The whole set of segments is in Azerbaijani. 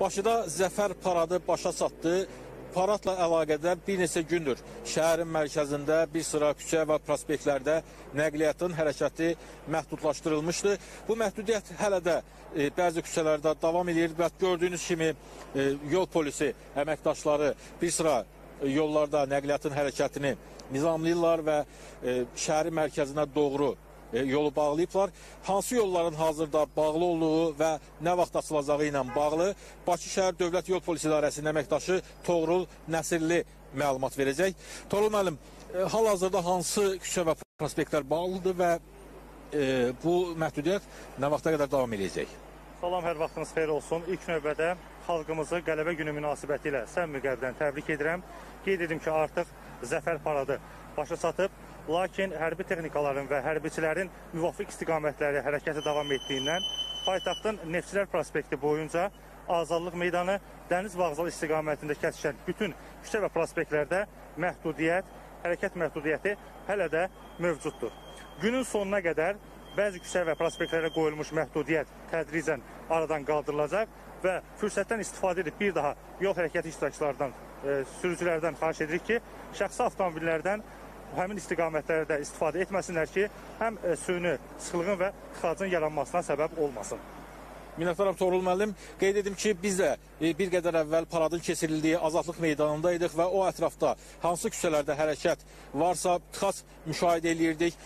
Bakıda Zəfər paradı başa çatdı. Paradla əlaqədar bir neçə gündür şəhərin mərkəzində bir sıra küçə və prospektlərdə nəqliyyatın hərəkəti məhdudlaşdırılmışdı. Bu məhdudiyyət hələ də e, bəzi küçələrdə davam edir və gördüyünüz kimi e, yol polisi əməkdaşları bir sıra e, yollarda nəqliyyatın hərəkətini nizamlayırlar və e, şəhərin mərkəzinə doğru yolu bağlayıblar. Hansı yolların hazırda bağlı olduğu və nə vaxt açılacağı ilə bağlı Bakı şəhər Dövlət Yol Polisi İdarəsinin əməkdaşı Toğrul Nəsirli məlumat verəcək. Toğrul müəllim, e, hal-hazırda hansı küçə və prospektlər bağlıdır və e, bu məhdudiyyət nə vaxta qədər davam edəcək? Salam, hər vaxtınız xeyir olsun. İlk növbədə xalqımızı Qələbə günü münasibəti ilə səmimi qəlbdən təbrik edirəm. Qeyd edim ki, artıq Zəfər paradı başa çatıb. Lakin hərbi texnikaların və hərbiçilərin müvafiq istiqamətləri hərəkəti davam etdiyindən paytaxtın Neftçilər prospekti boyunca Azadlıq meydanı, Dəniz Vağzal istiqamətində kəsişən bütün küçə və prospektlərdə məhdudiyyət, hərəkət məhdudiyyəti hələ də mövcuddur. Günün sonuna qədər bəzi küçə və prospektlərə qoyulmuş məhdudiyyət tədricən aradan qaldırılacaq və fürsətdən istifadə edib bir daha yol hərəkəti iştirakçılardan, e, sürücülərdən xahiş edirik ki, şəxsi avtomobillərdən həmin istiqamətlərdə istifadə etməsinlər ki, həm e, süni sıxlığın və tıxacın yaranmasına səbəb olmasın. Minnətdaram Toğrul müəllim. Qeyd edim ki, biz də e, bir qədər əvvəl paradın keçirildiyi Azadlıq meydanında idik və o ətrafda hansı küçələrdə hərəkət varsa tıxac müşahidə eləyirdik.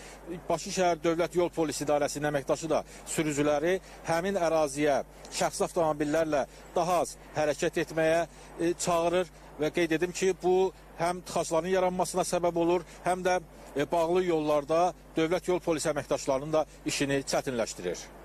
Bakı şəhər Dövlət Yol Polisi İdarəsinin əməkdaşı da sürücüləri həmin əraziyə şəxsi avtomobillərlə daha az hərəkət etməyə e, çağırır və qeyd edim ki, bu həm tıxacların yaranmasına səbəb olur, həm də e, bağlı yollarda dövlət yol polisi əməkdaşlarının da işini çətinləşdirir.